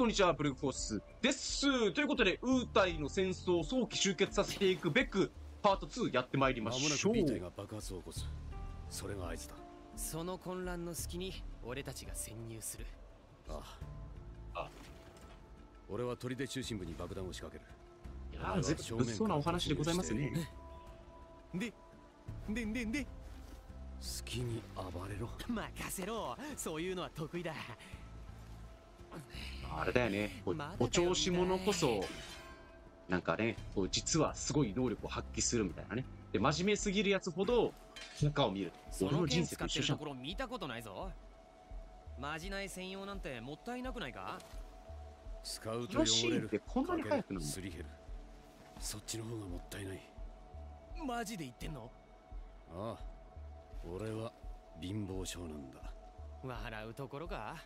こんにちは、ブルーフォースです。ということで、ウータイの戦争を早期終結させていくべく、パート2やってまいりま間もなしょう。く B 隊が爆発を起こす。それが合図だ。その混乱の隙に俺たちが潜入する。ああ。あ俺は砦中心部に爆弾を仕掛ける。あー、ずいぶん物騒なお話でございますね。でででで。好きに暴れろ。任せろ。そういうのは得意だあれだよね、お調子者こそ、なんかね、こう実はすごい能力を発揮するみたいなね。で、真面目すぎるやつほど、中を見る。その俺の人生と一緒じゃん。るところ見たことないぞ。まじない専用なんてもったいなくないか？使うと汚れる。ってこんなに速くなるの？すり減る。そっちの方がもったいない。マジで言ってんの？ああ。俺は貧乏症なんだ。笑うところか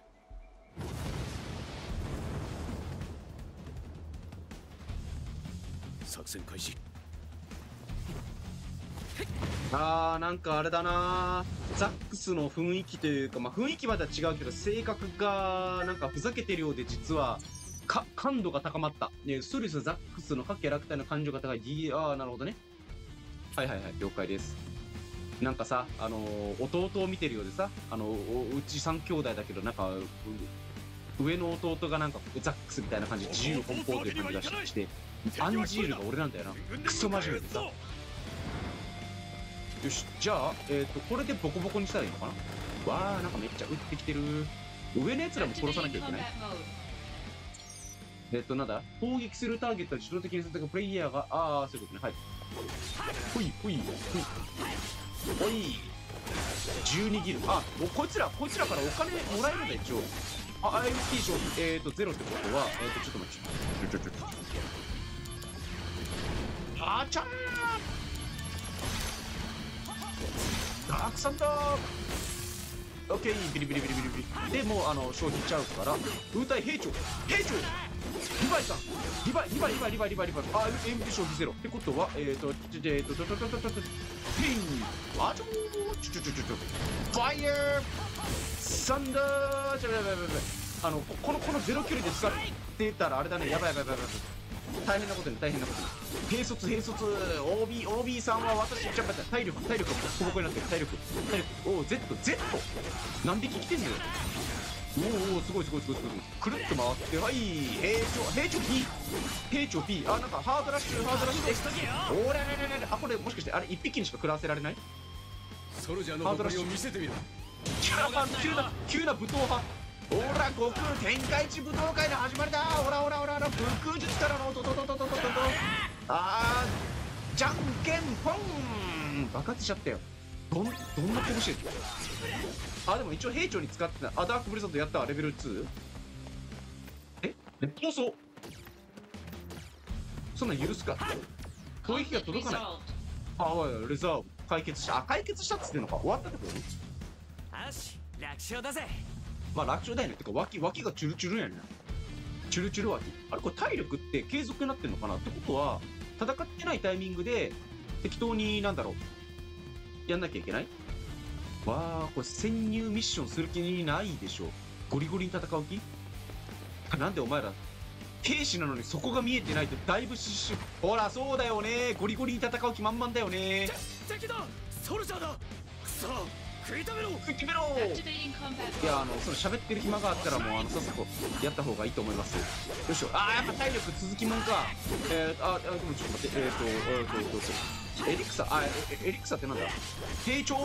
作戦開始あー、なんかあれだなザックスの雰囲気というか、まあ雰囲気までは違うけど、性格がなんかふざけてるようで、実は、か、感度が高まった。ね、ストレス、ザックスの各キャラクターの感情が高い。D、あ、なるほどね。はいはいはい、了解です。なんかさ、あの弟を見てるようでさ、あのうち3兄弟だけど、なんか、上の弟がなんかザックスみたいな感じで自由奔放という感じがして、アンジールが俺なんだよな。クソ真面目でさ。よし、じゃあ、えっ、と、これでボコボコにしたらいいのかな？わー、なんかめっちゃ撃ってきてる。上の奴らも殺さなきゃいけない。えっ、と、なんだ？攻撃するターゲットは自動的に選択プレイヤーが、あー、そういうことね。はい。ほい、ほい、ほい。ほい。12ギル。あ、もうこいつら、こいつらからお金もらえるんだ、一応。あ、IMT 賞えっ、と、ゼロってことは、えっ、と、ちょっと待って。ちょちょちょ。あちゃーダークサンダー。オッケービリビリビリビリビリ。でもうあの消費ちゃうから。風体兵長兵長リヴァイさん。リヴァイリヴァイリヴァイリヴァイリヴァイリヴァイ。あ MP 消費ゼロ。ってことはえっ、ー、とちょちょえっとちょちょちょちょちょピンあちょーちょちょちょちょファイヤーサンダーちょやばいやばいやばいあのここのこのゼロ距離で使ってたらあれだねやばいやばいやばいやばい大変なことに大変なことに。兵卒兵卒 OB, OB さんは私ちょっと体力体力。がボコボコになってる体力体力おお ZZ 何匹来てんのよ。おおすごいすごいすごいすごいくるっと回ってはい。兵長兵長 P 兵長 P あなんかハードラッシュハードラッシュ。ですおらららららあこれもしかしてあれ一匹にしか食らわせられない？ソルジャーの誇りを見せてみろ。急な急な急な武闘派ほら悟空天下一武道会の始まりだ。ほらほらほらほら武空術からのトトトトトトトああじゃんけんポン爆発しちゃったよ。どんどんな拳あでも一応兵長に使ってた。あダークブリザードやったレベル 2? え？レッドソそんなん許すか？攻撃が届かない。あおいレザー解決したあ解決したっつってんのか。終わったってこと？よし楽勝だぜ。まあ楽勝だよね。てか脇、脇がチュルチュルやねんな。チュルチュル脇。あれこれ体力って継続になってんのかなってことは、戦ってないタイミングで適当になんだろう。やんなきゃいけない？わあ、これ潜入ミッションする気にないでしょ。ゴリゴリに戦う気？なんでお前ら、兵士なのにそこが見えてないとだいぶ失神。ほら、そうだよね。ゴリゴリに戦う気満々だよね。敵だソルジャーだくそ食い止めろ！食ってみろ！いやあのその喋ってる暇があったらもうあのさっさとやった方がいいと思います。よいしょ。あーやっぱ体力続きもんか。えー、ああでもちょっと待って。えーとえーとえーとえーとエリクサあえエリクサってなんだ？兵長！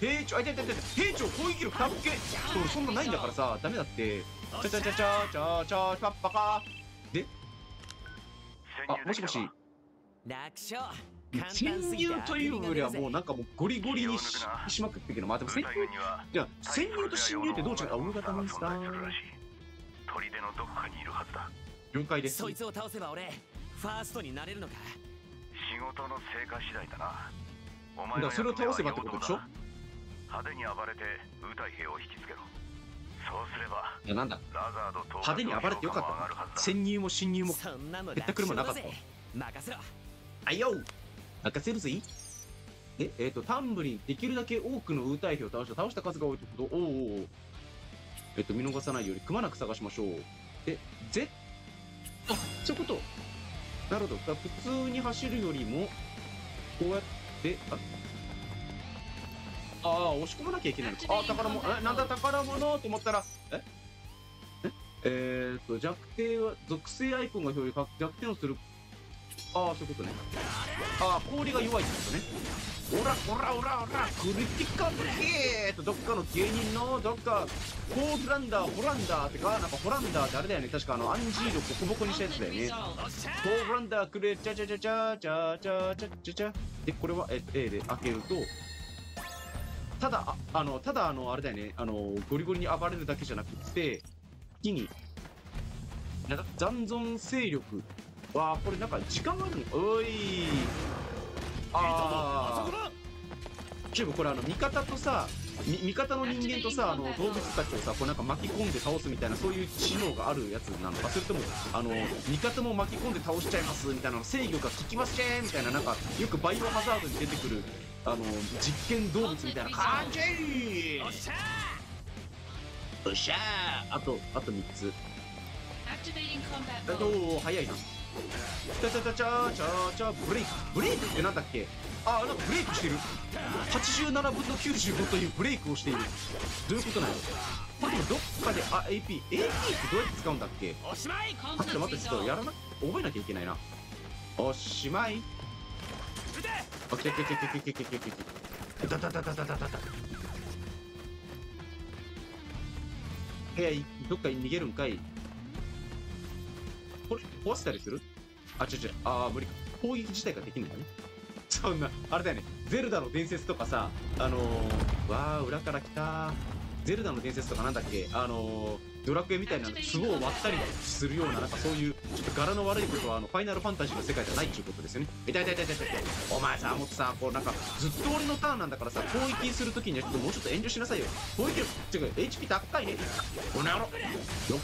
兵長！あいたいたいた兵長攻撃力たっけ？俺そんなないんだからさ。ダメだって。チャチャチャチャチャチャパッパカであもしもし楽勝潜入というよりはもうなんかもうゴリゴリにししまくってるけどまあでも潜入い。や潜入と侵入ってどう違うあ大型モンスター砦のどこかにい。るはずだ了解ですそい。つを倒せば俺ファーストになれるのか仕事の成果次第だなおだからそれを倒せばってことでしょ派手に暴れてウタイ兵を引きつけろそうすればい。やなんだラザード派手に暴れてよかった潜入も侵入もそんなのへったくれもなかった任せろあい。よ任せるぜええっ、とタンブリンできるだけ多くのウータイ兵を倒した倒した数が多いってこと？おうおえっと見逃さないようにくまなく探しましょうえ、ぜあ、そういうこと？なるほど。普通に走るよりも、こうやって、あああ、押し込まなきゃいけないのか。あ、宝物、え、なんだ宝物？と思ったら、えええーっと、弱点は、属性アイコンが表示か、弱点をする。ああ、そういうことね。ああ、氷が弱いってことね。オラオラオラオラクリティカルヒット。どっかの芸人のどっかコールランダーホランダーってかなんかホランダーってあれだよね。確かあのアンジールボコボコにしたやつだよね。コールランダーくれチャチャチャチャチャチャチャチャチャでこれはえ A で開けるとただああのただあのあれだよね。あのゴリゴリに暴れるだけじゃなくて木になんか残存勢力。わあこれなんか時間があるの？おい。ああチューブこれあの味方とさみ味方の人間とさあの動物たちをさこうなんか巻き込んで倒すみたいなそういう知能があるやつなのかそれともあの味方も巻き込んで倒しちゃいますみたいな制御が効きますしみたいななんかよくバイオハザードに出てくるあの実験動物みたいな感じ。よっしゃー。あとあと3つ。と mode. 早いなチャチャチャチャチャブレイク。ブレイクってなんだっけ？あなんかブレイクしてる。87分の95というブレイクをしている。どういうことなの？これでもどっかであ AP AP ってどうやって使うんだっけ？おしまいあちょっと待ってちょっとやらな覚えなきゃいけないな。おしまい。あ来た来た来た来た来た来た来た来ただだだだだだだだ部屋いどっかに逃げるんかい。これ壊したりする？あ違う違う。ああ無理か。攻撃自体ができないんだね？そんなあれだよね。ゼルダの伝説とかさあのー、わあ裏から来たゼルダの伝説とかなんだっけ？あのー、ドラクエみたいな壺を割ったりするようななんかそういうちょっと柄の悪いことはあのファイナルファンタジーの世界じゃないっていうことですよね。痛い痛い痛い痛い痛いたお前さもっとさこうなんかずっと俺のターンなんだからさ攻撃するときにはちょっともうちょっと遠慮しなさいよ。攻撃力違う HP 高いね。この野郎よ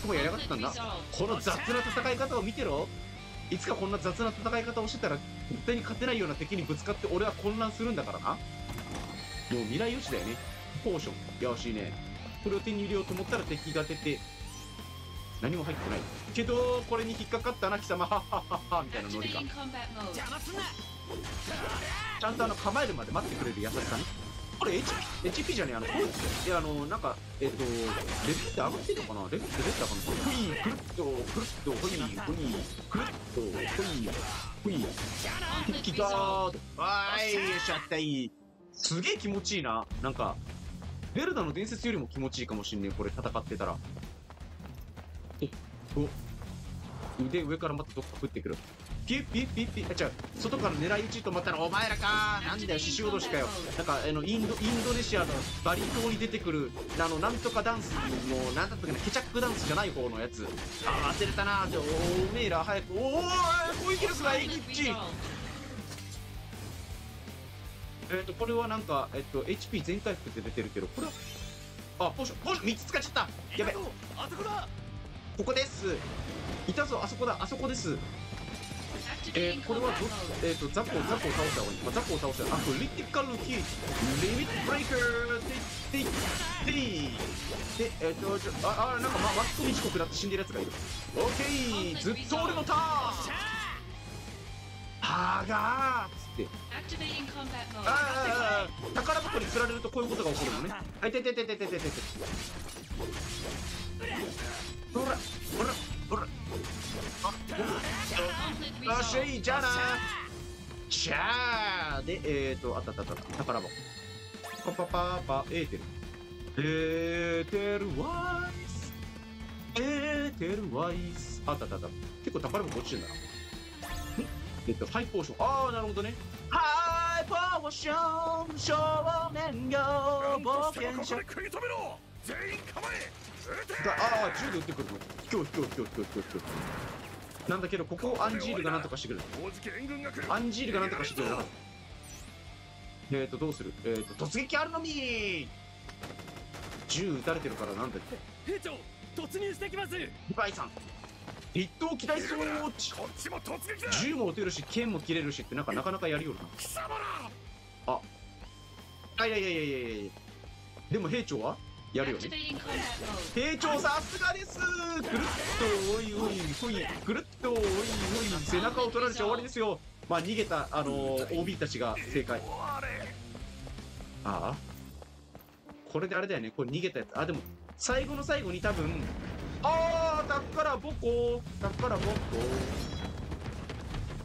くもやりやがってたんだ。この雑な戦い方を見てろ。いつかこんな雑な戦い方をしてたら絶対に勝てないような敵にぶつかって俺は混乱するんだからな。もう未来予知だよね。ポーション。よしいいね。これを手に入れようと思ったら敵が出て何も入ってない。けどこれに引っかかったな貴様はっはっはっはみたいなノリかちゃんとあの構えるまで待ってくれる優しさね。これ HP, HP じゃねえあのこういやあのなんかえっ、とレベルって上がってんのかな？レベルってレベルって上がるのかな？ほいくるっとくるっとほいほいくるっとほいほい Conflict きたーわーいよっしゃったいいすげえ気持ちいいななんかベルダの伝説よりも気持ちいいかもしんねえこれ戦ってたら。おお。腕上からまたどっか降ってくる。ピュッピュッピュッピュッあ違う。外から狙い撃ちと思ったらお前らかなんだよ獅子脅しかよ。なんかあのインドインドネシアのバリ島に出てくるあのなんとかダンスのなんだったっけなケチャックダンスじゃない方のやつ。あー当てれたなじゃあおめえら早く。おお攻撃力がエキ Conflict ッチ resolved. えっ、と、これはなんか、えっ、と、HP 全回復って出てるけど、これは、あ、ポーション、ポーション3つ使っちゃった。やべ、あそこだ。ここです。いたぞ、あそこだ、あそこです。えー、これはど.えっ、と、ザコ、ザコを倒した方がいい。まあ、ザコを倒した。あ、これ、リティカルヒー。ト、リミットブレイカー。で、で、で、で、えっ、と、ちょあ、あ、なんか、ま、マットに遅刻だって死んでるやつがいる。オッケー。ずっと俺のターンはーがーっつって。ああ宝箱に釣られるとこういうことが起こるのねあいててててててててほらほらほら Conflict よしゃ resolved. いじゃあなじゃあでえーとあったあったあった宝箱パパパパエーテルエーテルワイスエーテルワイスあったあったあった結構宝箱落ちてんだなえっとハイポーションああなるほどね。ハイポーション少年よ。冒険者。食い止めろ全員構えああ銃で撃ってくる。の今日今日今日今日今日今日なんだけどここをアンジールがなんとかしてくれ。るアンジールがなんとかしてくれなかっーとどうする？えーと突撃あるのみ。銃撃たれてるからなんだ兵長突入してきます。リヴァイさん一等機大装置こっちも突撃だ銃も撃てるし剣も切れるしってなんかなかなかやりよるな。あいやいやいやいやいやいやでも兵長は？やるよね.兵長さすがです。ぐるっとおいおいほいぐるっとおいおい背中を取られちゃ終わりですよ。まあ逃げたあのー OB たちが正解。ああ。これであれだよね。これ逃げたやつ。あでも最後の最後に多分ああ宝ボコ宝ボコ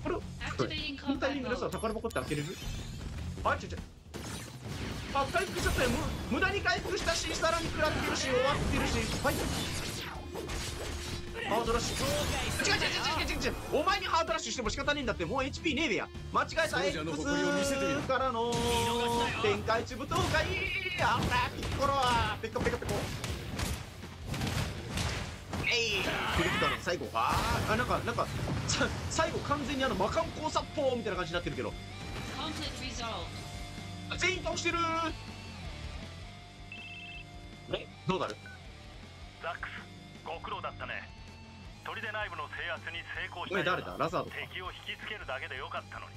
これこれ？Activating このタイミングでさ.宝箱って開けれる？あちょちょあ回復しちゃったよむ無駄に回復したしさらに食らってるし終わってるし。はい。ハードラッシュ。違う違う違う違う違う違う。お前にハードラッシュしても仕方ねえんだって。もう HP ねえべや。間違えた X からの天下一武闘会。あらピッコロはペコペコペコえい。クリックだね最後あーあなんかなんかさ最後完全にあの魔漢光殺法みたいな感じになってるけど.全員倒してるえどうなる？ザックスご苦労だったね。砦内部の制圧に成功したお前誰だ？ラザードか？敵を引きつけるだけでよかったのに。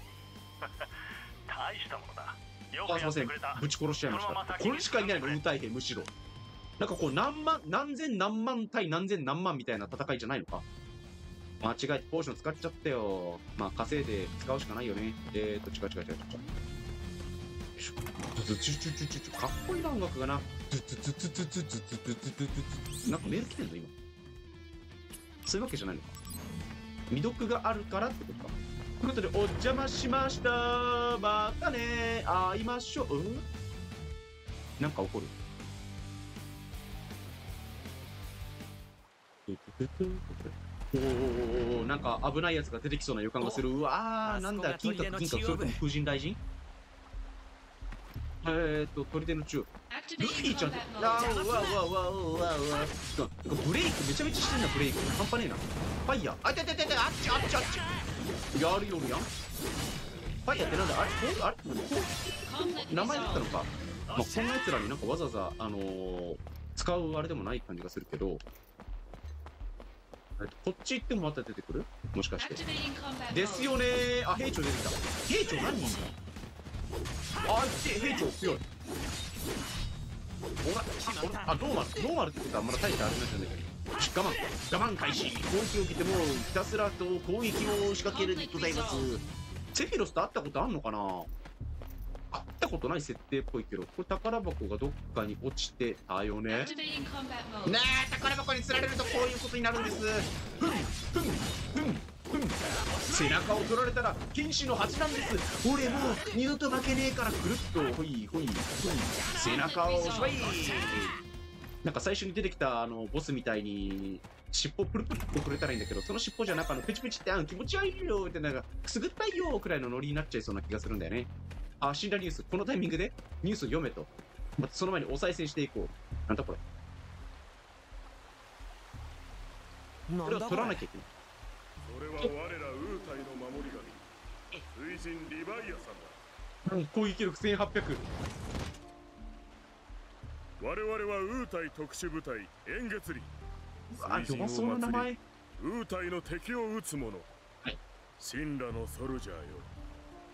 大したものだ。よくあすいません。やってくれたぶち殺しちゃいました。これしかいないの？運対兵むしろなんかこう何万何千何万対何千何万みたいな戦いじゃないのか？間違えてポーション使っちゃったよ。まあ稼いで使うしかないよね。えーと違う違う違う。違うズズズズズズかっこいいな音楽がなズズズズズズズズズズズズなんかメール来てんの今。そういうわけじゃないのか。未読があるからってことか。ということでお邪魔しました。またね会いましょう。なんか起こる。おーおーなんか危ないやつが出てきそうな予感がする。うわーあなんだ金閣銀閣それとも風神雷神えーっと砦の中ルフィちゃんと combat あ.ーうわうわうわうわうわ。うわなんかブレイクめちゃめちゃしてんなブレイク。半端ねえな。ファイヤー。あいててててあっちあっちあっち。やるよるやんファイヤーってなんだ？あれあれ？名前だったの.か。まあこんな奴らになんかわざわざあのー使うあれでもない感じがするけど。えっとこっち行ってもまた出てくる？もしかして。です.よね。ーあ兵長出てきた。兵長何人いるの？あいって兵長強い。おらあおらあノーマルノーマルってことはまだ大したあれなんじゃないけど我慢。我慢開始。攻撃を受けてもひたすらと攻撃を仕掛けるでございます。セフィロスと会ったことあんのかな？会ったことない設定っぽいけどこれ宝箱がどっかに落ちてたよね.ねえ宝箱に釣られるとこういうことになるんです。ふんふんふんふん背中を取られたら剣士の恥なんです。俺もう二度と負けねえからくるっとほいほいほい背中をしばい。なんか最初に出てきたあのボスみたいに尻尾プルプルってくれたらいいんだけどその尻尾じゃなくあのプチプチってあの気持ち悪いよってなんかくすぐったいよくらいのノリになっちゃいそうな気がするんだよねあ死んだニュース。このタイミングで？ニュースを読めと。またその前にお再生していこう。なんだこれ。これをなんだこれ。取らなきゃいけない。それは我らウータイの守り神水神リヴァイアさんだうん攻撃力1800我々はウータイ特殊部隊円月里。あやばそうな名前。ウータイの敵を撃つ者。はい。神羅のソルジャーよ。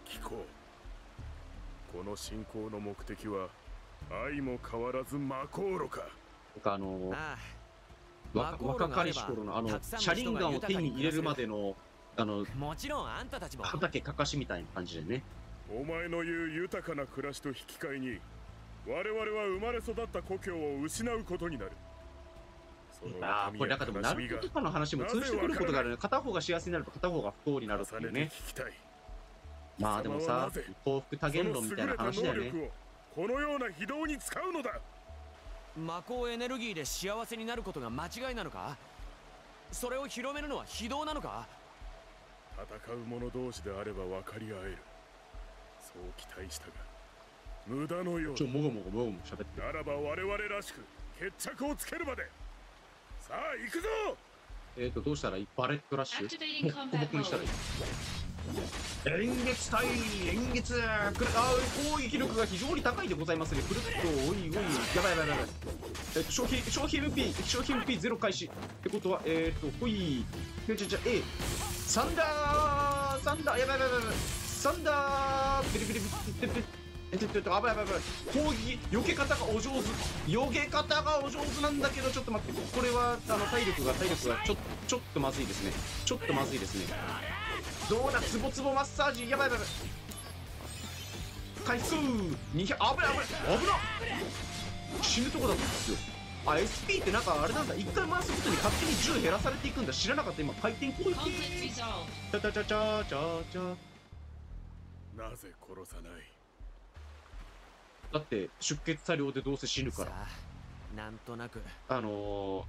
聞こうこの信仰の目的は愛も変わらず魔航路か。あのあ若マコー若かりし頃のあのたくさんの車輪ガンを手に入れるまでのあのあもちろんあんたたちも。畑かかしみたいな感じでね。お前の言う豊かな暮らしと引き換えに我々は生まれ育った故郷を失うことになる。そのああこれなんかでもナルトとかの話も通じてくることがあるね片方が幸せになると片方が不幸になるっていうね。聞きたいまあでもさ幸福多元論みたいな話だよね。その優れた能力をこのような非道に使うのだ。魔法エネルギーで幸せになることが間違いなのか？それを広めるのは非道なのか？戦う者同士であれば分かり合える。そう期待したが無駄のようちょもごもごもごもご喋ってる。ならば我々らしく決着をつけるまで。さあ行くぞ！えっとどうしたらいい？バレットラッシュ？ボッコボ combat コにしたらいい mode. 円月対円月くるあ攻撃力が非常に高いでございますねくるっとおいおいやばいやばいやばいえっと消費消費 MP 消費 MP ゼロ開始ってことはえっとほいじゃじゃじゃ A サンダーサンダーやばいやばいやばいサンダービリビリビリビリえちょちょちょやばいやばいやばい攻撃避け方がお上手避け方がお上手なんだけどちょっと待ってこれはあの体力が体力がちょちょっとまずいですねちょっとまずいですねどうだツボツボマッサージやばいやばい回数200危ない危ない危ない死ぬとこだったんですよ。あ SP ってなんかあれなんだ。一回回すごとに勝手に銃減らされていくんだ。知らなかった。今回。転攻撃チャチャチャチャチャチャなぜ殺さない。だって出血作量でどうせ死ぬからなんとなくあの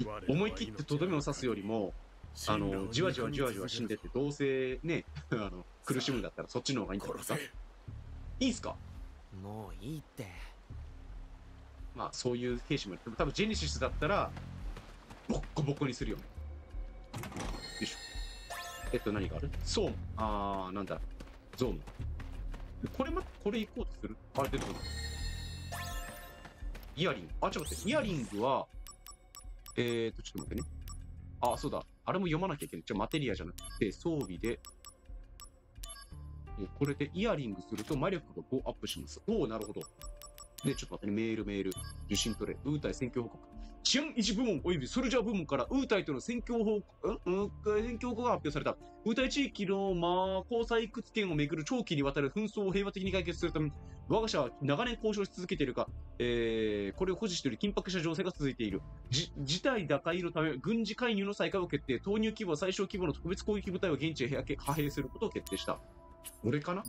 ー、思い。切ってとどめを刺すよりもあのじわじわじわじわ死んでってどうせね あの苦しむんだったらそっちの方がいいんだからさ。いいんすか？もういいって。まあそういう兵士もいる。多分ジェネシスだったらボッコボコにするよね。よいしょ。えっと何がある？ソームあーなんだ。ゾームこれまこれ行こうとする？あれ出てこないイヤリング。あちょっと待って。イヤリングはえーとちょっと待ってね。あそうだあれも読まなきゃいけないちょマテリアじゃなくて装備でこれでイヤリングすると魔力が5アップしますおおなるほどで、ちょっと待ってね、メールメール。受信取れ。ウータイ選挙報告。治安維持部門及びソルジャー部門からウータイとの選挙報告、んうん選挙報告が発表された。ウータイ地域の、まあ、交際窟権をめぐる長期にわたる紛争を平和的に解決するため、我が社は長年交渉し続けているが、えー、これを保持している緊迫した情勢が続いている。じ事態打開のため、軍事介入の再開を決定。投入規模は最小規模の特別攻撃部隊を現地へ派兵することを決定した。俺かな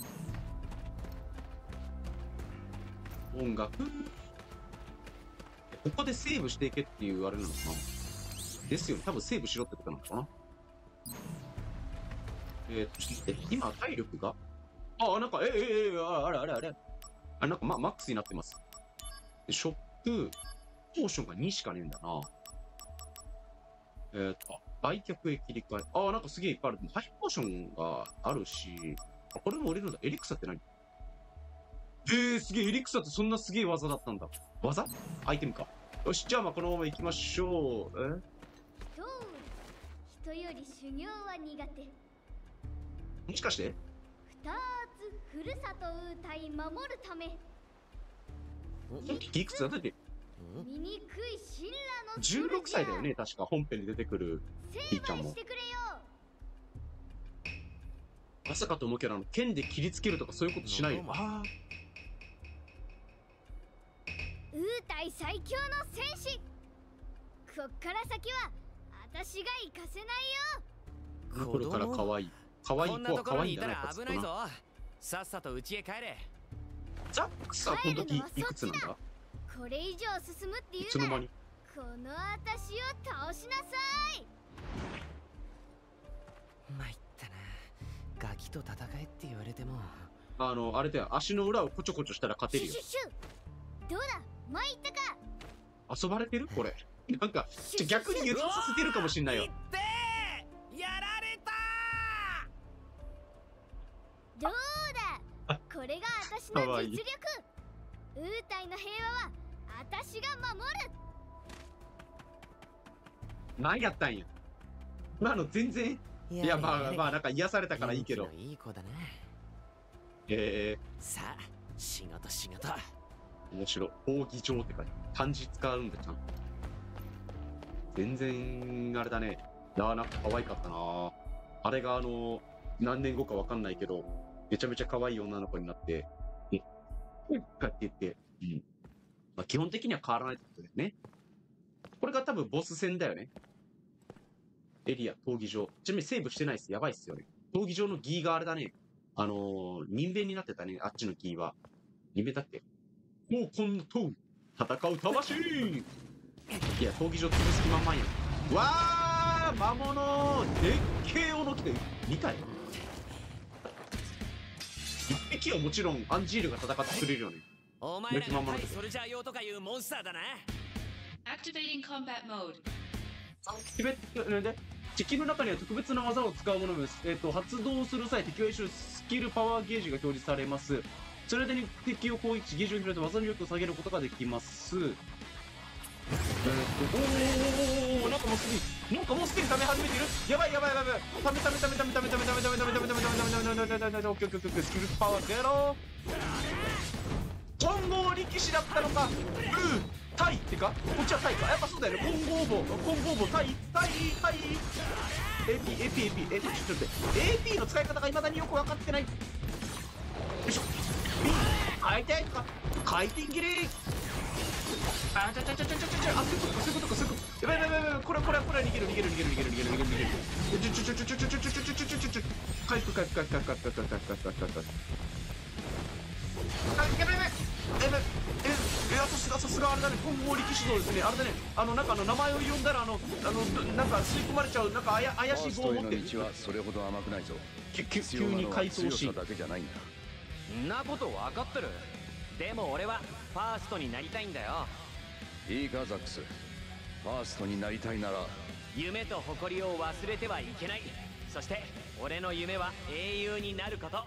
音楽ここでセーブしていけっていうあれなのかな？ですよね。多分セーブしろってことなのかな？えー、っと、今体力が？あ、なんか、え、え、え、え、ああれあれあれ。あ、なんか、ま、マックスになってます。でショップ、ポーションが2しかねえんだな。えーと、売却へ切り替え。あ、なんかすげえいっぱいある。ハイポーションがあるし、あ、これも売れるんだ。エリクサって何？えー、すげえ、エリクサってそんなすげえ技だったんだ。技？アイテムか。よし、じゃあまあこのまま行きましょう。え？どう？人より修行は苦手もしかして？二つふるさとウータイ守るためいくつだだってん醜い神羅の16歳だよね、確か本編に出てくるピーちゃんも成敗し。てくれよまさかと思うけど、あの、剣で切りつけるとかそういうことしないよ。あウータイ最強の戦士。こっから先は私が行かせないよ。あ、頃から可愛い。可愛いこんな子は可ところにいた愛いんだな、危ないぞ。さっさと家へ帰れ。ザックスはこの時いくつなんだ？これ以上進むっていいうならつの間に？この私を倒しなさい。参ったな。ガキと戦えって言われても。あの、あれだよ、足の裏をこちょこちょしたら勝てるよ。シュシュ。シュどうだ？参ったか。遊ばれてる？これ。なんか、逆に油断させてるかもしんないよ。ってやられたどうだ？これが私の実力。ウータイの平和は私が守る。何やったんや？今の全然、いや、まあまあ、なんか癒されたからいいけど。いい子だな。えさあ仕事仕事。ー、面白い。扇状って書いて漢字使うんだ、ちゃんと。全然、あれだね。なあ、なんか可愛かったなあれがあの、何年後かわかんないけど、めちゃめちゃ可愛い女の子になって、え、こうやって言って、うん。まあ、基本的には変わらないってことだよね。これが多分ボス戦だよね。エリア、闘技場。ちなみにセーブしてないっす。やばいっすよね。闘技場のギーがあれだね。あのー、人弁になってたね。あっちのギーは。人弁だっけ？もうこんなと戦う魂いや、闘技場潰す気満々やん。わー魔物でっけえ斧来て、見たい一匹はもちろんアンジールが戦ってくれるよね。お前らが対ソルジャー用とかいうモンスターだな Activating combat mode. 特別なんで敵の中には特別な技を使うものです。えっ、と、発動する際、敵は一種スキルパワーゲージが表示されます。それでに敵を攻撃し、ゲージを広げて技の力を下げることができます。えっ、と、おーなんかもうすでに、なんかもうすでに溜め始めてる？やばいやばいやばいやばい溜め溜め溜め溜め溜め溜め溜め溜め溜め溜め溜め溜め溜め溜め溜め溜め溜め溜めオッケーオッケーオッケースキルパワーゼロ混合力士だったのかうータイってかこっちはタイかやっぱそうだよね混合棒混合棒タイタイタイ AP AP AP えちょっと待って AP の使い方がいまだによく分かってないよいしょ B 回転か回転切りあちゃちゃちゃちゃちゃちゃあそういうことかそういうことかそういうことやばいやばいやばいやばいこれこれこれ逃げる逃げる逃げる逃げる逃げる逃げる逃げる。逃げるちょちょちょちょちょちょちょちょちょちょちょちょちょ回復回復回復回復回復回復回復回復回復あやばいやばいやばいええあさすがさすがあれだね混合力士道ですねあれだねあのなんかあの名前を呼んだらあのあのなんか吸い込まれちゃうなんかあや怪しい棒を持ってる道はそれほど甘くないぞ急必要な急に回答しだけじゃないんだんなこと分かってる？でも俺はファーストになりたいんだよ。いいかザックス。ファーストになりたいなら。夢と誇りを忘れてはいけない。そして俺の夢は英雄になること。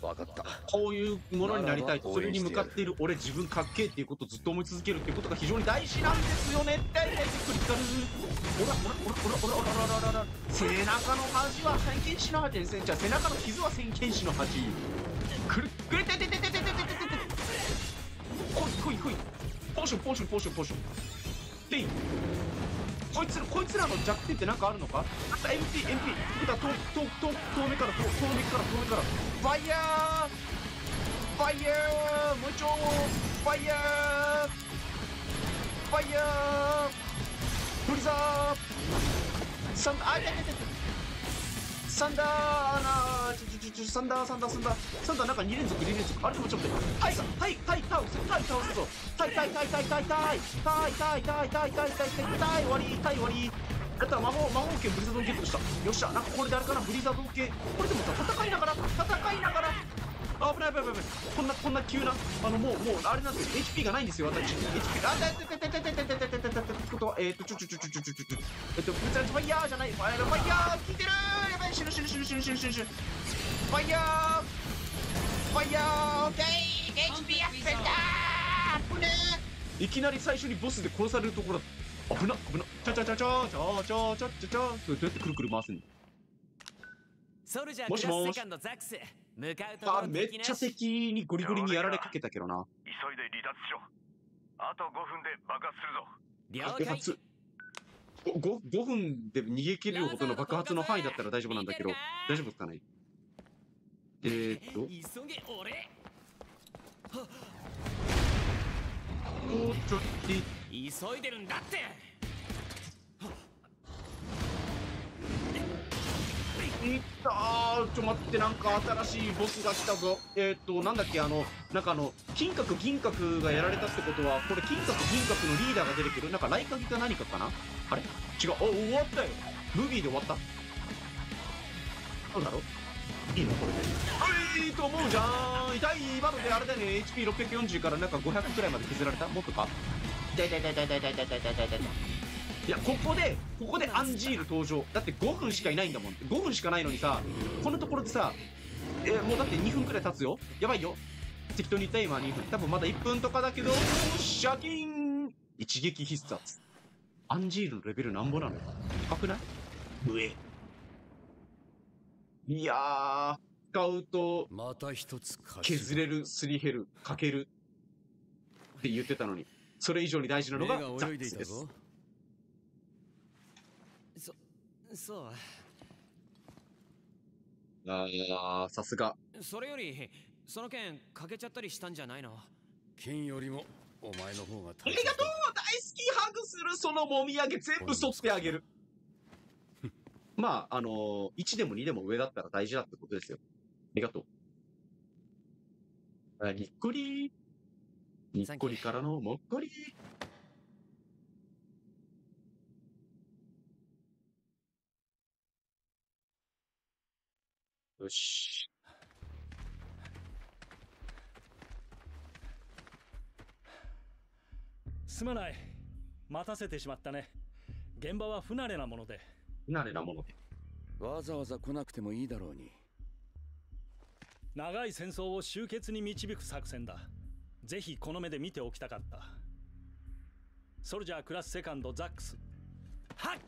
分かった。こういうものになりたい。それに向かっている俺自分かっけえっていうことをずっと思い続けるっていうことが非常に大事なんですよね。ってクリティカルほらほらほらほらほらほらほらほら。背中の傷は剣士の恥ですねじゃあ背中の傷は剣士の恥くるくるててててててててててこいこいこいポーションポーションポーションポーションでいこいつらこいつらの弱点って何かあるのかあった MP MP だ遠遠遠遠目から遠遠目から遠目からファイヤーファイヤーもう一丁ファイヤーファイヤーフリザーサンあいたいたいたいたサンダーなちょちょちょサンダーサンダーサンダーサンダーなんか2連続2連続あれでもちょっと待ってタイがタイタイ倒すタイ倒すぞタイタイタイタイタイタイタイタイタイタイタイタイタイタイ終わりタイ終わりやったら魔法魔法剣ブリザードンゲットしたよっしゃなんかこれであれかなブリザードン系これでもさ戦いながら戦いながらあ危ない危ない危ない。こんなこんな急なあのもうもうあれなんですよ。HP がないんですよ私。HP が。あだいたいたいたいたいたいたいたたいたたってことはえっとちょちょちょちょちょちょちょちょえっとブリザードファイヤーじゃないファイヤーファイヤー効いてるやばい死ぬ死ぬ死ぬ死ぬ死ぬ死ぬ死ぬファイヤーファイヤーオッケー HP アップだー危ねーいきなり最初にボスで殺されるところだ危な危なちゃちゃちゃちゃちゃちゃちゃちゃちゃどうやってくるくる回すんのソルジャーもしもし向かうとめっちゃ敵にゴリゴリにやられかけたけどな。急いで離脱しろ。あと5分で爆発するぞ。了解。爆発。5, 5分で逃げ切れるほどの爆発の範囲だったら大丈夫なんだけど大丈夫ですかね？えー、っと。急げ俺。おーちょっと。急いでるんだっていったーちょ待ってなんか新しいボスが来たぞ。えー、っとなんだっけあのなんかあの金閣銀閣がやられたってことはこれ金閣銀閣のリーダーが出てくる？なんか雷影か何かかな？あれ？違う。あ終わったよ。ムービーで終わった。そうだろ？ういいの？これで。いいと思うじゃん。痛い今のであれだね。HP640 からなんか500くらいまで削られた？もっとか？痛い痛い痛い痛い痛い痛い痛い痛い痛い。いいやここでここでアンジール登場。だって5分しかいないんだもん。5分しかないのにさこのところでさえーもうだって2分くらい経つよ。やばいよ。適当に言った今2分。多分まだ1分とかだけどシャキン。一撃必殺。アンジールのレベルなんぼなの？高くない？上。いやー使うとまた一つ勝削れるすり減るかけるって言ってたのに。それ以上に大事なのが目ザックスですが泳いでいたぞそそう。あーさすが。それよりその件欠けちゃったりしたんじゃないの？金よりもお前の方がありがとう大好きハグするそのもみあげ全部剃ってあげる。まああのー、1でも2でも上だったら大事だってことですよ。ありがとう。あにっこり。にっこりからのもっこりよし。すまない。待たせてしまったね。現場は不慣れなもので。不慣れなもので。わざわざ来なくてもいいだろうに。長い戦争を終結に導く作戦だ。ぜひこの目で見ておきたかった。ソルジャークラスセカンドザックス。はっ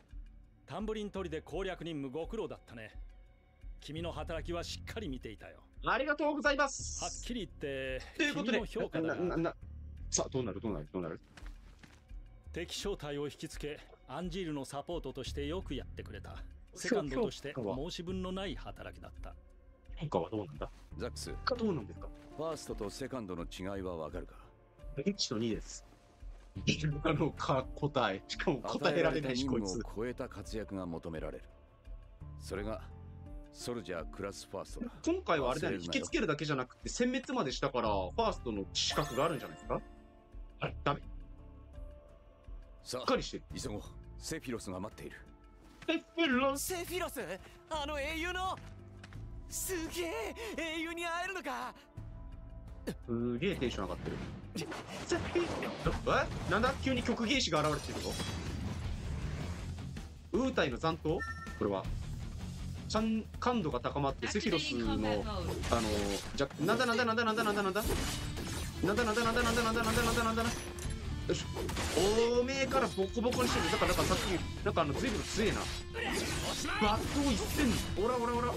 タンブリン取りで攻略任務ご苦労だったね君の働きはしっかり見ていたよ。ありがとうございます。はっきり言ってということで君の評価な。ななさあ、どうなるどうなるどうなる？敵正体を引きつけアンジールのサポートとしてよくやってくれた。セ評カンドとして申し分のない働きだった。変化はどうなんだ？ザックス。どうなんですか？ファーストとセカンドの違いはわかるか？1と2です。あの、か、答え。しかも答えられないし、こいつ。超えた活躍が求められる。それがソルジャークラスファーストだ。今回はあれだよ。ね、引きつけるだけじゃなくて、殲滅までしたから、ファーストの資格があるんじゃないですか？あれダメ。しさあっかりしてる。急ごう。セフィロスが待っている。ペッペロス？セフィロス？あの英雄の？すげえ英雄に会えるのか？すげえテンション上がってる。セフィえ？なんだ？急に曲芸師が現れてるぞ。ウータイの残党？これは。感度が高まってセフィロスの.あのじゃなんだなんだなんだなんだなんだなんだ？なんだなんだなんだなんだなんだなんだなんだなんだなんだ？よし。おめえからボコボコにしてる。だからだからさっきなんかあの随分強えな。バットを一戦オラオラオラ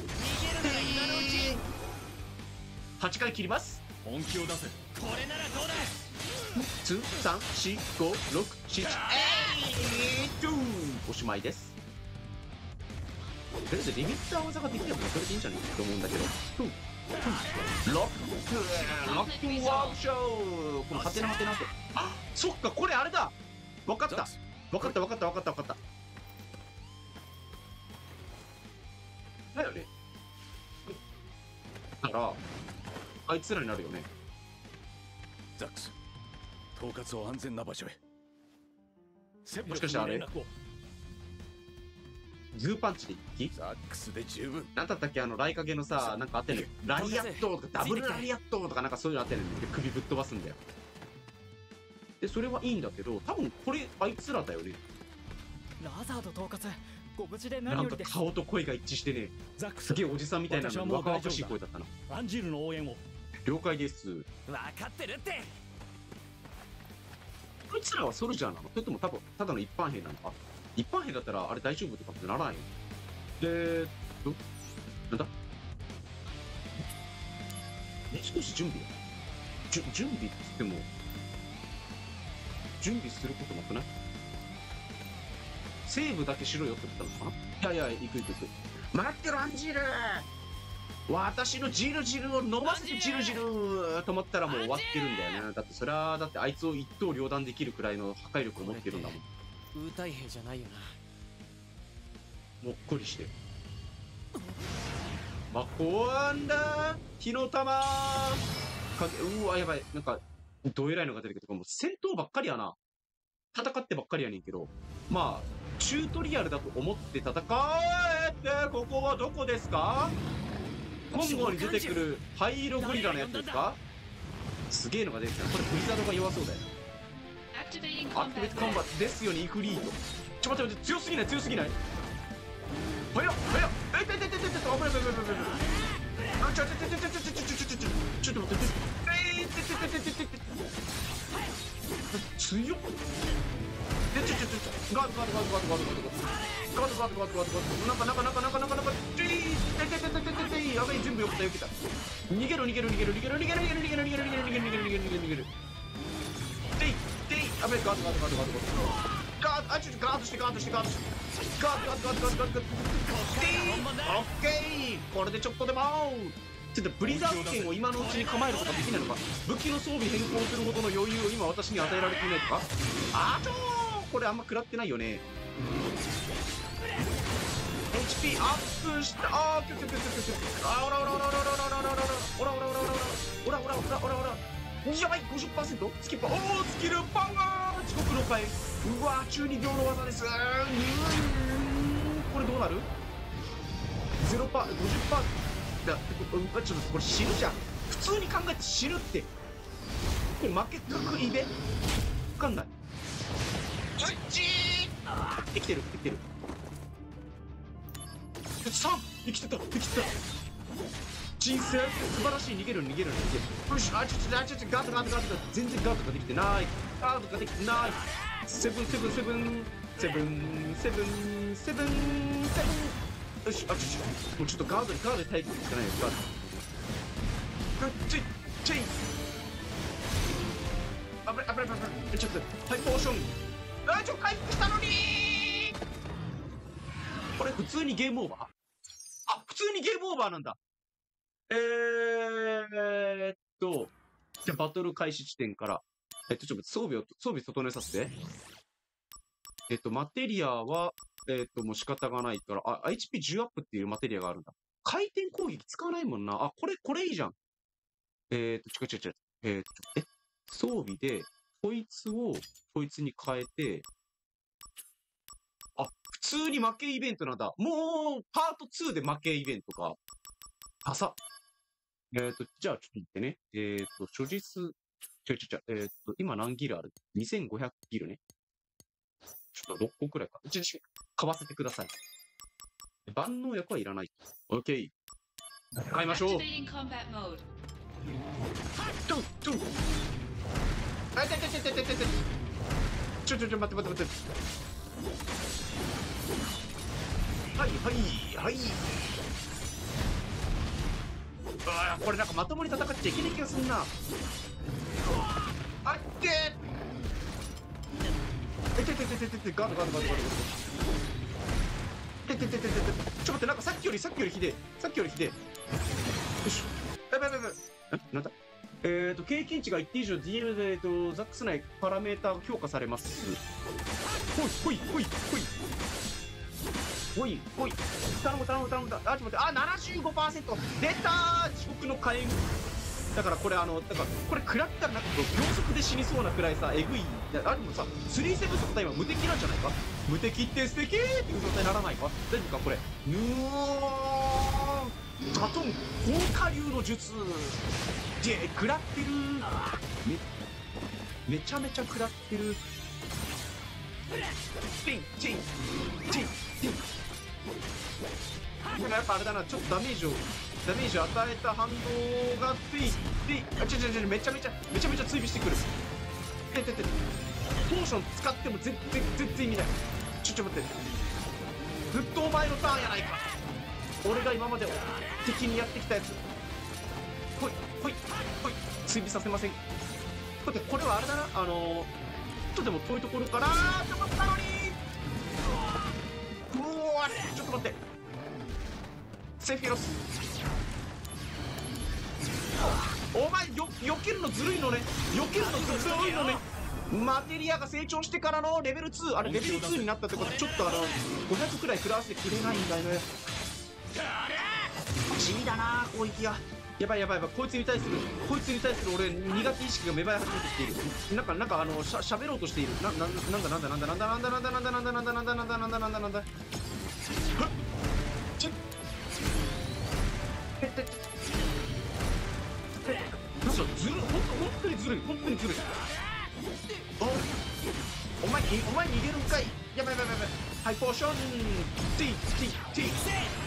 8回切ります。本気を出せ。これならどうだ？2、3、4、5、6、7、えいとおしまいです。とりあえずリミッター技ができればそれでいいんじゃないと思うんだけど。ロックロックワークショーこのハテナハテナって。あそっか、これあれだわかったザックスわかったわかったわかったわかった。だよね。だから、あいつらになるよね。ザックス統括を安全な場所へもしかしてあれに連絡をグーパンチで一気ザックスで十分。なんだったっけ？あの、ライカゲのさ、なんかあって ね、ラリアットとか、ダブルラリアットとかなんかそういうのあってね、で首ぶっ飛ばすんだよ。で、それはいいんだけど、多分これ、あいつらだよね。ラザード統括。ご無事でなんか何よりです。顔と声が一致してね、ザックス。すげえおじさんみたいなのに若々しい声だったな。アンジールの応援を。了解です。分かってるって。こいつらはソルジャーなの？それとも多分、ただの一般兵なのか？一般兵だったらあれ大丈夫とかってならないよ。で、ど、なんだ？え、少し準備じゅ準備って言っても、準備することなくない？セーブだけしろよって言ったのかな？いやいや、行く行く行く。待ってろ、アンジール私のジルジルを飲ませてジルジルと思ったらもう終わってるんだよね。だってそれは、だってあいつを一刀両断できるくらいの破壊力を持ってるんだもん。ウータイ兵じゃないよなもっこりしてる。マコアンダ火の玉かけ、うわ、やばい。なんか、どえらいのが出てくるか。もう戦闘ばっかりやな。戦ってばっかりやねんけど。まあ、チュートリアルだと思って戦えって、ここはどこですか？今後に出てくる灰色ゴリラのやつですか？すげえのが出てきた。これブリザードが弱そうだよ。アクティベートコンバットですよね、イフリート。ちょ、待って待って、強すぎない、強すぎない？早っ、早っ、えいてててててて、危ない、危ない、危ない、危ない。あ、ちょ、ちょ、ちょ、ちょ、ちょ、ちょ、ちょ、ちょ、ちょ、ちょっと待って、えいててててててて。強っ。で、ちょ、ちょ、ちょ、ちょ、ガード、ガード、ガード、ガード、ガード、ガード、ガード、ガード、ガード、ガード、ガード、なんか、なんか、なんか、なんか、なんか、なんか、ちょい、ててててててて、やべえ、全部よけた、よけた。逃げろ、逃げろ、逃げろ、逃げろ、逃げろ、逃げろ、逃げろ、逃げろ、逃げろ、逃げろ、逃げろ、逃げろ、逃げろ、逃げろ。やべえ、ガード、ガード、ガード、ガード、ガード。ガード、あ、ちょっとガードして、ガードして、ガードして。ガード、ガード、ガード、ガード、ガード、ガード。オッケーこれでちょっとでもちょっとブリザード剣を今のうちに構えることができないのか武器の装備変更するほどの余裕を今私に与えられていないとかあちょーこれあんま食らってないよね HP アップしたあーキュキュキュキュキュキュあーおらおらおらおらおらおらおらおらおらおらおらおらおらおらおらおらおらやばい 50%? スキッパー。おスキルパワー遅刻の回うわ中二病の技です。うん。これどうなる？ゼロパー50パー？だうちょっとこれ死ぬじゃん。普通に考えて死ぬって。これ負け確率で？分かんない。うっちー！あー生きてる生きてる。3生きてた生きてた。人生素晴らしい。逃げる逃げる逃げる。よしあちょちょあちょちょガードガードガード全然ガードができてない。ガードができてない。セブンセブンセブン。セブンセブンセブンセブン。よしあちょちょもうちょっとガードガードで耐えてるしかないよガード。ガッチチェイ。危ない危ない危ない。危ないちょっとはいポーション。あちょ回復したのに。これ普通にゲームオーバー？あ普通にゲームオーバーなんだ。えーっと、じゃあバトル開始地点から。えっと、ちょっと装備を、装備整えさせて。えっと、マテリアは、えっと、もう仕方がないから、あ、HP10 アップっていうマテリアがあるんだ。回転攻撃使わないもんな。あ、これ、これいいじゃん。えー、っと、違う違う違う。えー、っと、え、装備で、こいつを、こいつに変えて、あ、普通に負けイベントなんだ。もう、パート2で負けイベントか。あさ、えっ、ー、と、じゃあちょっと待ってね。えっ、ー、と、所持数、ちょいちょいちょい、えっ、ー、と、今何ギルある ?2500 ギルね。ちょっと6個くらいか。ちょ、ちょ、買わせてください。万能薬はいらない。オッケー。買いましょう。ちょ、ちょ、あ、ちょ、ちょ、ちょ、ちょ、ちょ、ちょ、ちょ、ちょ、待って待って待って。はい、はい、はい。わこれなんかまともに戦っちゃいけない気がするな。あっー。えててててててガードガードガードガードガード。てててててちょっと待ってなんかさっきよりさっきよりひでさっきよりひでよしやばいやばいやばいえなんだ？えーと経験値が一定以上 DM で、えーと、ザックス内パラメーターが強化されます。ほいほいほいほい。ほいほい。頼む頼む頼む頼む。あちょっと待って。あ75%出た地獄の火炎だからこれあのだからこれ食らったらなんか秒速で死にそうなくらいさえぐい。あでもさスリーセブン今無敵なんじゃないか？無敵って素敵っていう状態にならないか？大丈夫かこれ。ぬーガトン高火流の術。で食らってるめめちゃめちゃ食らってる。ピンチンチンチンでもやっぱあれだなちょっとダメージをダメージを与えた反動がついてあちょちょちょめちゃめちゃめちゃめちゃ追尾してくる。てててポーション使っても全然全然意味ない。ちょちょ待って。ずっとお前のターンやないか。俺が今まで敵にやってきたやつ。ほいほいほい追尾させません。これはあれだなあのーとでも遠いところからちょっと待ったのに。うわちょっと待って。セフィロス。お前よ避けるのずるいのね。避けるのずるいのね。マテリアが成長してからのレベル2あれレベル2になったってこと？ちょっとあの500くらい食らわせてくれないんだよね。地味だな攻撃が。やばいやばいやばいこいつに対するこいつに対する俺苦手意識が芽生え始めてきているなんかなんかあのしゃしゃべろうとしているなななんだなんだなんだなんだなんだなんだなんだなんだなんだなんだなんだなんだなんだなんだちょっなんだずる本当にだるい本当にだるいおお前だ前逃げるんかいだばいやばいだばいハイポーション TTT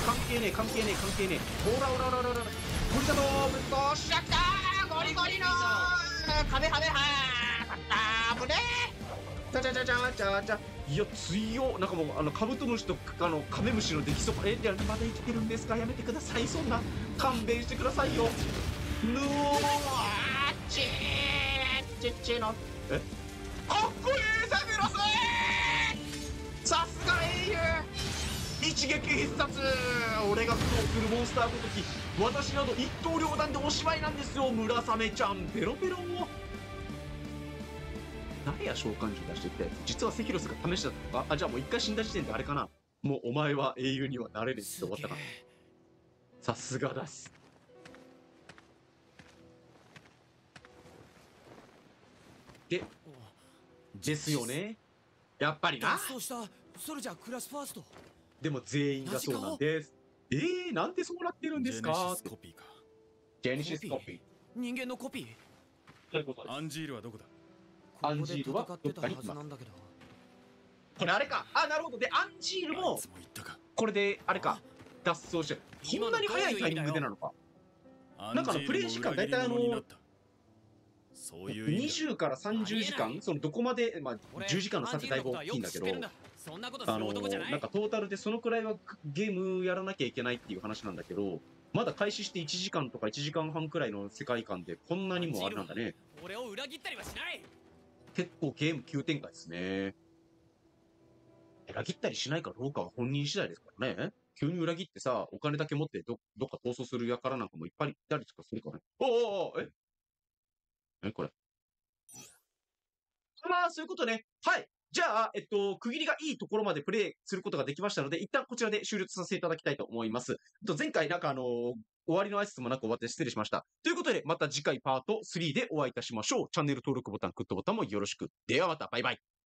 関係ねえ関係ねえ関係ねえ。ほらほらほらほら。ほらゴリラドーブッドシャッターゴリゴリの壁壁はー危ねえ。じゃじゃじゃじゃじゃじゃいや強なんかもうあのカブトムシとあのカメムシの出来損えいやまだ生きてるんですかやめてくださいそんな勘弁してくださいよぬおあっちーちっちのえかっこいい一撃必殺。俺が苦労するモンスターごとき私など一刀両断でおしまいなんですよ。村雨ちゃん。ペロペロも誰や召喚獣出してきたやつ実はセキロスが試したと？かあじゃあもう一回死んだ時点であれかな。もうお前は英雄にはなれるって終わったか。さすがだすでですよね。やっぱりな。脱走したソルジャークラスファースト。でも全員がそうなんです。えー、なんでそうなってるんですか？ジェネシスコピーか。ジェネシスコピー。人間のコピー？そういうことです。アンジールはどこだ？アンジールはどっかにいますずなんだけど。こ？れあれか。あ、なるほど。で、アンジールもこれで、あれか。脱走してる。こんなに早いタイミングでなのか。なんかあのプレイ時間大体あのそういう意味だ20から30時間？そのどこまで、まあ、俺10時間の差ってだいぶ大きいんだけどあのない？なんかトータルでそのくらいはゲームやらなきゃいけないっていう話なんだけど、まだ開始して1時間とか1時間半くらいの世界観でこんなにもあれなんだね。俺を裏切ったりはしない結構ゲーム急展開ですね。裏切ったりしないかどうかは本人次第ですからね。急に裏切ってさ、お金だけ持ってどどっか逃走する輩なんかもいっぱいいたりとかするからね。おおおおえ？えこれ。まあ、そういうことね。はい。じゃあ、えっと、区切りがいいところまでプレイすることができましたので、一旦こちらで終了させていただきたいと思います。と前回なんかあの終わりの挨拶もなく終わって失礼しました。ということで、また次回パート3でお会いいたしましょう。チャンネル登録ボタン、グッドボタンもよろしく。ではまた、バイバイ。